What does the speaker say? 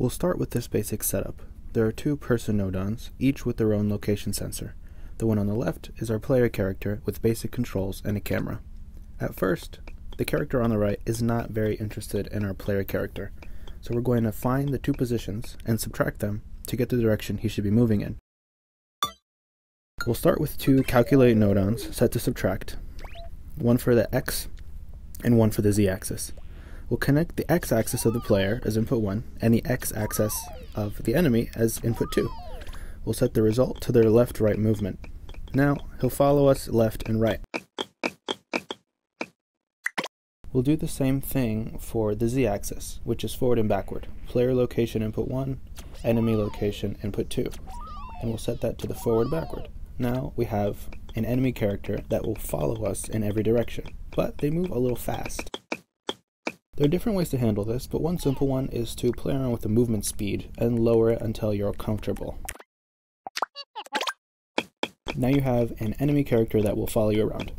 We'll start with this basic setup. There are two person nodons, each with their own location sensor. The one on the left is our player character with basic controls and a camera. At first, the character on the right is not very interested in our player character, so we're going to find the two positions and subtract them to get the direction he should be moving in. We'll start with two calculate nodons set to subtract, one for the x and one for the z-axis. We'll connect the x-axis of the player as input 1 and the x-axis of the enemy as input 2. We'll set the result to their left-right movement. Now, he'll follow us left and right. We'll do the same thing for the z-axis, which is forward and backward. Player location input 1, enemy location input 2. And we'll set that to the forward backward. Now we have an enemy character that will follow us in every direction, but they move a little fast. There are different ways to handle this, but one simple one is to play around with the movement speed and lower it until you're comfortable. Now you have an enemy character that will follow you around.